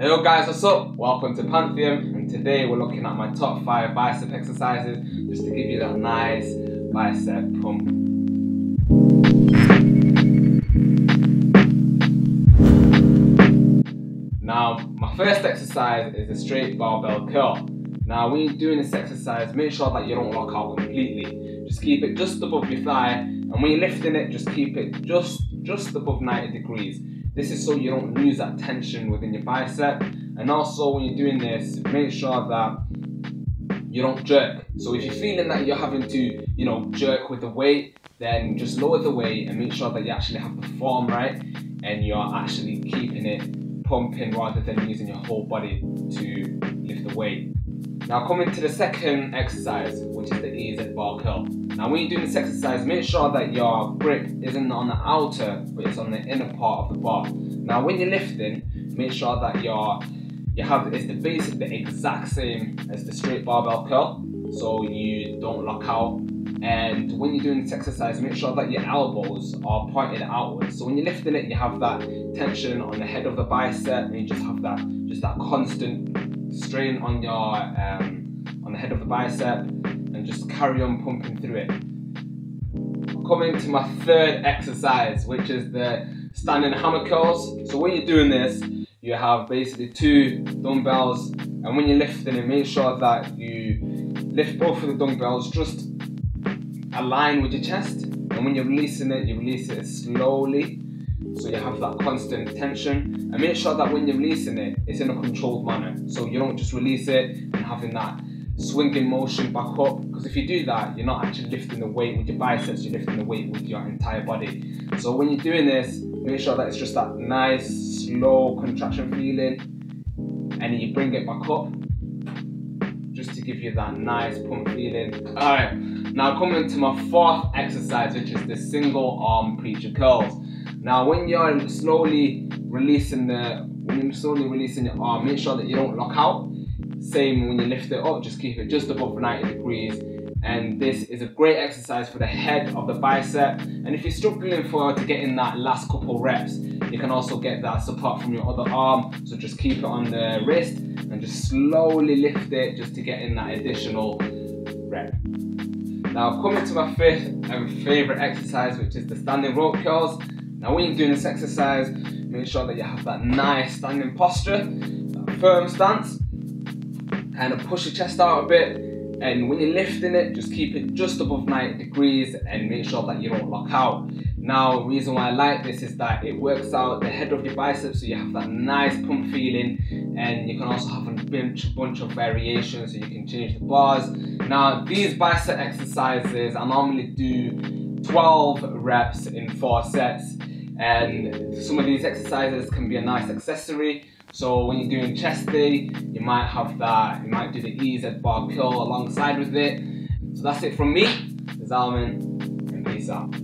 Hello guys, what's up? Welcome to Pantheon and today we're looking at my top 5 bicep exercises just to give you that nice bicep pump. Now, my first exercise is a straight barbell curl. Now, when you're doing this exercise, make sure that you don't lock out completely. Just keep it just above your thigh and when you're lifting it, just keep it just, just above 90 degrees. This is so you don't lose that tension within your bicep. And also when you're doing this, make sure that you don't jerk. So if you're feeling that you're having to, you know, jerk with the weight, then just lower the weight and make sure that you actually have the form right and you're actually keeping it pumping rather than using your whole body to lift the weight. Now coming to the second exercise, which is the EZ bar curl. Now when you're doing this exercise, make sure that your grip isn't on the outer, but it's on the inner part of the bar. Now when you're lifting, make sure that your you have it's the basic the exact same as the straight barbell curl, so you don't lock out. And when you're doing this exercise, make sure that your elbows are pointed outwards. So when you're lifting it, you have that tension on the head of the bicep, and you just have that just that constant strain on your um, on the head of the bicep and just carry on pumping through it. Coming to my third exercise, which is the standing hammer curls. So when you're doing this, you have basically two dumbbells and when you're lifting it, make sure that you lift both of the dumbbells just align with your chest and when you're releasing it, you release it slowly so you have that constant tension. And make sure that when you're releasing it it's in a controlled manner. So you don't just release it and having that swinging motion back up. Because if you do that you're not actually lifting the weight with your biceps you're lifting the weight with your entire body. So when you're doing this make sure that it's just that nice slow contraction feeling. And you bring it back up. Just to give you that nice pump feeling. All right now coming to my fourth exercise which is the single arm preacher curls now, when you're slowly releasing the, when you're slowly releasing your arm, make sure that you don't lock out. Same when you lift it up, just keep it just above 90 degrees. And this is a great exercise for the head of the bicep. And if you're struggling for to get in that last couple reps, you can also get that support from your other arm. So just keep it on the wrist and just slowly lift it just to get in that additional rep. Now coming to my fifth and favorite exercise, which is the standing rope curls. Now when you're doing this exercise, make sure that you have that nice standing posture, firm stance, and push your chest out a bit. And when you're lifting it, just keep it just above 90 degrees and make sure that you don't lock out. Now, the reason why I like this is that it works out the head of your biceps so you have that nice pump feeling and you can also have a bunch, bunch of variations so you can change the bars. Now, these bicep exercises, I normally do 12 reps in four sets and some of these exercises can be a nice accessory. So when you're doing chest day, you might have that, you might do the EZ bar curl alongside with it. So that's it from me, Zalman, and peace out.